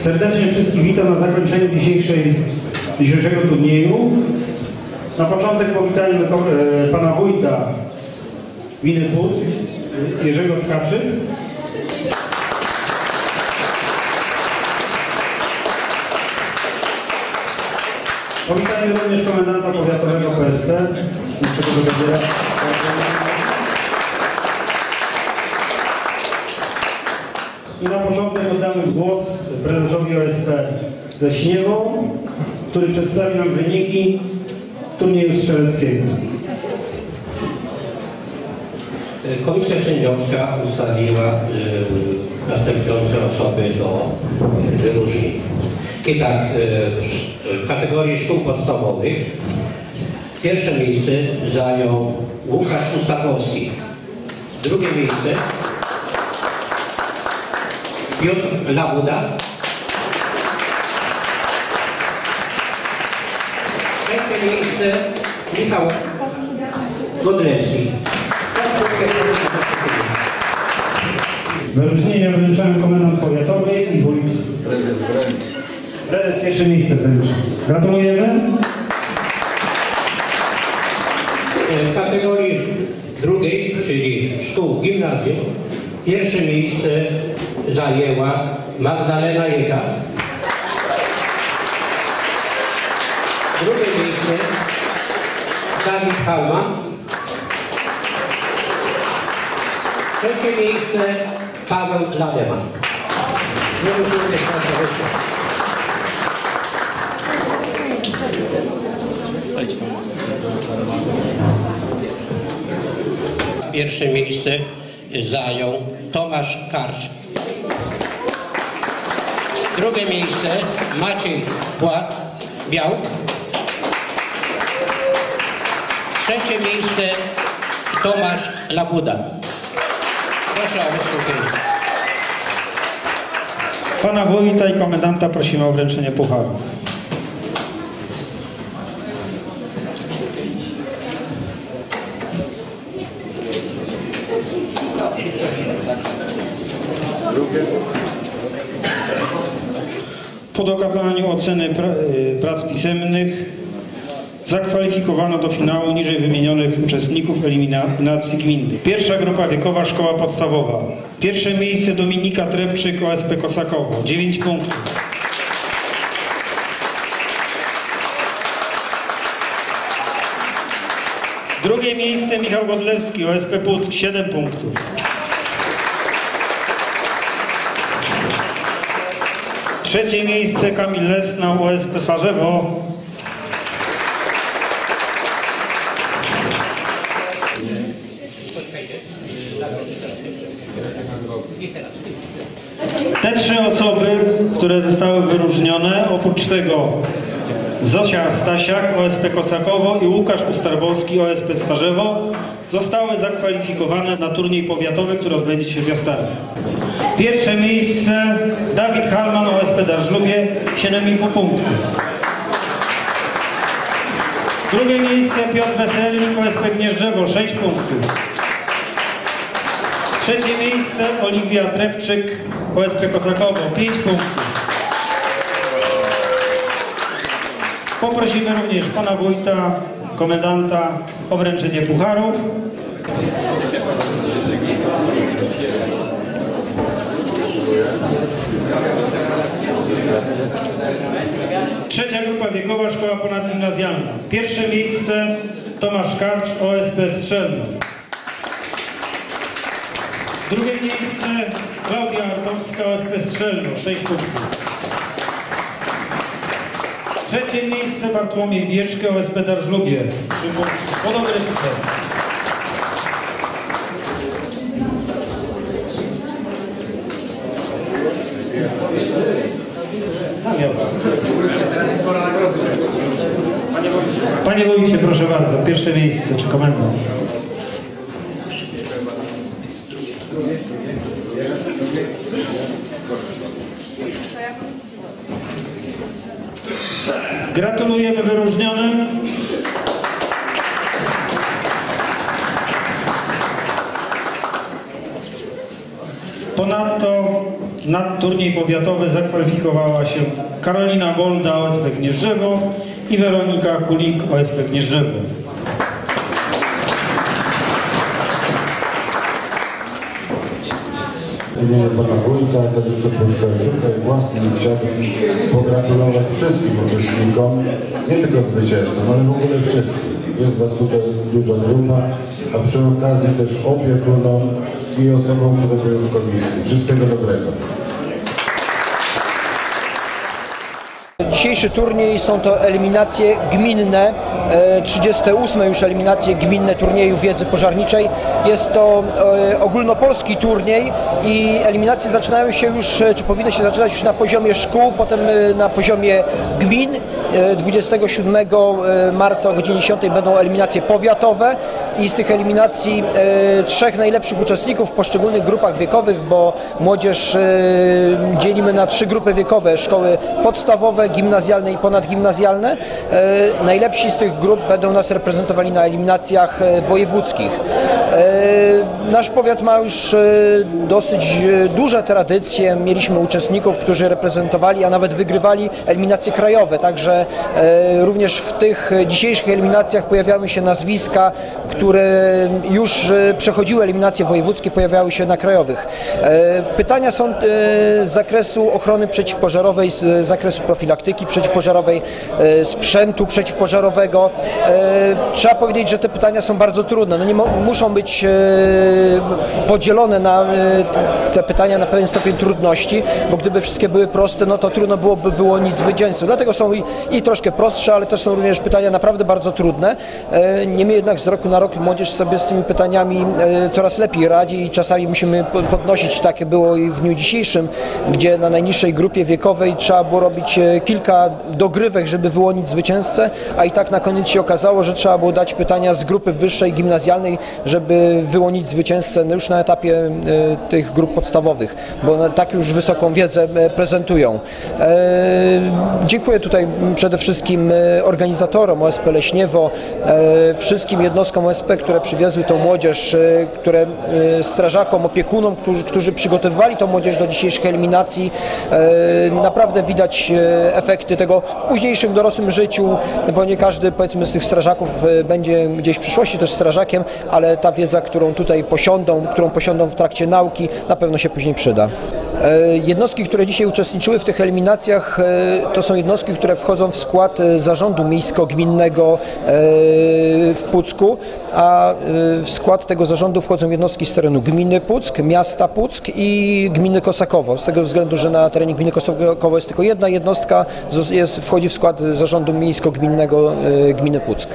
Serdecznie wszystkich witam na zakończeniu dzisiejszej, dzisiejszego turnieju. Na początek powitajmy e, pana wójta Winy Płuc, Jerzego Tkaczyk. Powitajmy również komendanta powiatowego PSP. I na początek oddamy głos prezesowi OSP Leśniewo, który przedstawi nam wyniki turnieju strzeleckiego. Komisja sędziowska ustaliła y, następujące osoby do wyróżnień. I tak, y, w kategorii szkół podstawowych pierwsze miejsce zajął Łukasz Ustawowski. Drugie miejsce Piotr Labuda. Trzecie miejsce Michał Godleski. Wyróżnienia wręczają komendant powiatowy i wójt. Prezes Prezes pierwsze miejsce wręcz. Gratulujemy. W kategorii drugiej, czyli szkół gimnazjum, pierwsze miejsce zajęła Magdalena Jeka. Drugie miejsce Dawid Halma. Trzecie miejsce Paweł Lademan. Pierwsze miejsce zajął Tomasz Karcz. Drugie miejsce Maciej Płat, Białk. Trzecie miejsce Tomasz Labuda. Proszę o wystąpienie. Pana wójta i komendanta prosimy o wręczenie pucharów. Po dokonaniu oceny y, prac pisemnych zakwalifikowano do finału niżej wymienionych uczestników eliminacji gminy. Pierwsza grupa wiekowa szkoła podstawowa. Pierwsze miejsce Dominika Trepczyk OSP Kosakowo. 9 punktów. Drugie miejsce Michał Godlewski OSP Puck. 7 punktów. Trzecie miejsce Kamil Lesna OSP Swarzewo. Te trzy osoby, które zostały wyróżnione, oprócz tego Zosia Stasiak, OSP Kosakowo i Łukasz Ustarbowski, OSP Starzewo, zostały zakwalifikowane na turniej powiatowy, który odbędzie się w Jastarze. Pierwsze miejsce Dawid Halman, OSP Darżlubie, 7,5 punktów. Drugie miejsce Piotr Weselnik, OSP Gnieżdżewo, 6 punktów. Trzecie miejsce Oliwia Trepczyk, OSP Kosakowo, 5 punktów. Poprosimy również pana wójta, komendanta o wręczenie pucharów. Trzecia grupa wiekowa, szkoła ponadgimnazjalna. Pierwsze miejsce Tomasz Karcz, OSP Strzelno. Drugie miejsce Klaudia Artowska, OSP Strzelno, 6 punktów. Trzecie miejsce Bartłomiej Bieszkę, OSP Darżlubie, 3 punkty. Podogrywce. Panie wójcie, proszę bardzo, pierwsze miejsce, czy komendant? Gratulujemy wyróżnionym. Ponadto na turniej powiatowy zakwalifikowała się Karolina Bolda OSP Gnieżdżewo i Weronika Kulik OSP Gnieżdżewo. W imieniu pana wójta Tadeusza Puszczarczuka i własnym chciałbym pogratulować wszystkim uczestnikom, nie tylko zwycięzcom, ale w ogóle wszystkim. Jest was tutaj duża grupa, a przy okazji też opiekunom i osobom, które były w komisji. Wszystkiego dobrego. Dzisiejszy turniej są to eliminacje gminne, e, 38 już eliminacje gminne turnieju wiedzy pożarniczej. Jest to e, ogólnopolski turniej i eliminacje zaczynają się już, e, czy powinny się zaczynać już na poziomie szkół, potem e, na poziomie gmin. E, 27 marca o godzinie 10 będą eliminacje powiatowe i z tych eliminacji e, trzech najlepszych uczestników w poszczególnych grupach wiekowych, bo młodzież e, dzielimy na trzy grupy wiekowe, szkoły podstawowe, gimnazjalne i ponadgimnazjalne. E, Najlepsi z tych grup będą nas reprezentowali na eliminacjach e, wojewódzkich. E, Nasz powiat ma już dosyć duże tradycje. Mieliśmy uczestników, którzy reprezentowali, a nawet wygrywali eliminacje krajowe. Także również w tych dzisiejszych eliminacjach pojawiały się nazwiska, które już przechodziły eliminacje wojewódzkie, pojawiały się na krajowych. Pytania są z zakresu ochrony przeciwpożarowej, z zakresu profilaktyki przeciwpożarowej, e, sprzętu przeciwpożarowego. E, Trzeba powiedzieć, że te pytania są bardzo trudne. No nie muszą być e, podzielone na te pytania na pewien stopień trudności, bo gdyby wszystkie były proste, no to trudno byłoby wyłonić zwycięzców. Dlatego są i, i troszkę prostsze, ale też są również pytania naprawdę bardzo trudne. Niemniej jednak z roku na rok młodzież sobie z tymi pytaniami coraz lepiej radzi i czasami musimy po- podnosić, takie było i w dniu dzisiejszym, gdzie na najniższej grupie wiekowej trzeba było robić e, kilka dogrywek, żeby wyłonić zwycięzcę, a i tak na koniec się okazało, że trzeba było dać pytania z grupy wyższej, gimnazjalnej, żeby wyłonić zwycięzcę już na etapie e, tych grup podstawowych, bo tak już wysoką wiedzę e, prezentują. E, Dziękuję tutaj przede wszystkim organizatorom OSP Leśniewo, wszystkim jednostkom OSP, które przywiezły tą młodzież, które strażakom, opiekunom, którzy, którzy przygotowywali tą młodzież do dzisiejszych eliminacji. Naprawdę widać e, efekty tego w późniejszym dorosłym życiu, bo nie każdy powiedzmy z tych strażaków e, będzie gdzieś w przyszłości też strażakiem, ale ta wiedza, którą tutaj posiądą, którą posiądą w trakcie nauki, na pewno się później przyda. E, Jednostki, które dzisiaj uczestniczyły w tych eliminacjach, e, to są jednostki, które wchodzą w skład zarządu miejsko-gminnego w Pucku, a w skład tego zarządu wchodzą jednostki z terenu gminy Puck, miasta Puck i gminy Kosakowo. Z tego względu, że na terenie gminy Kosakowo jest tylko jedna jednostka, jest, wchodzi w skład zarządu miejsko-gminnego e, gminy Puck.